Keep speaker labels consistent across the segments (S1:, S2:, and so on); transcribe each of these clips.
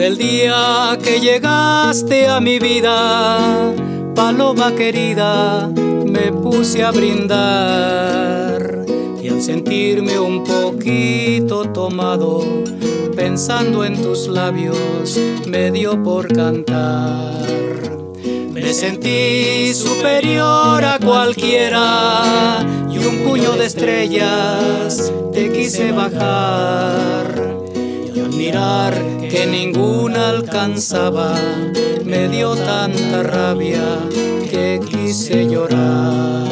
S1: que llegaste a mi vida, paloma querida, me puse a brindar. Y al sentirme un poquito tomado, pensando en tus labios, me dio por cantar. Me sentí superior a cualquiera y un puño de estrellas te quise bajar. Que ninguna alcanzaba, me dio tanta rabia que quise llorar.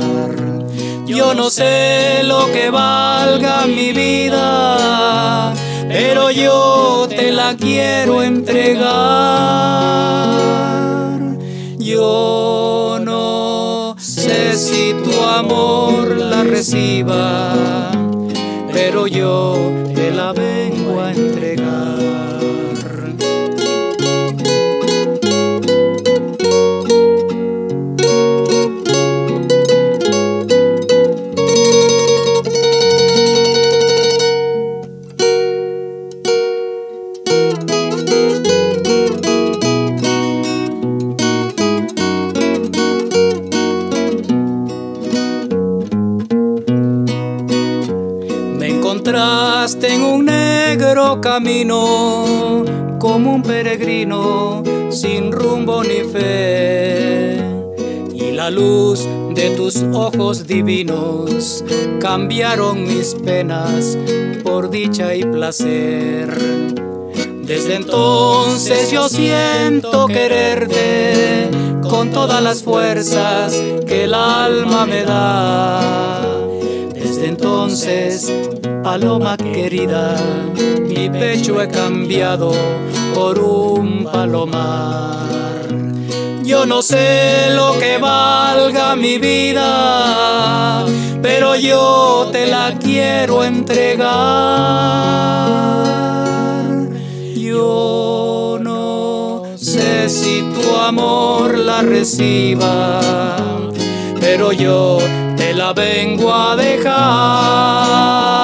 S1: Yo no sé lo que valga mi vida, pero yo te la quiero entregar. Yo no sé si tu amor la reciba, pero yo te la vengo en un negro camino, como un peregrino sin rumbo ni fe. Y la luz de tus ojos divinos cambiaron mis penas por dicha y placer. Desde entonces yo siento quererte con todas las fuerzas que el alma me da. Desde entonces, paloma querida, mi pecho he cambiado por un palomar. Yo no sé lo que valga mi vida, pero yo te la quiero entregar. Yo no sé si tu amor la reciba, pero yo te la vengo a dejar.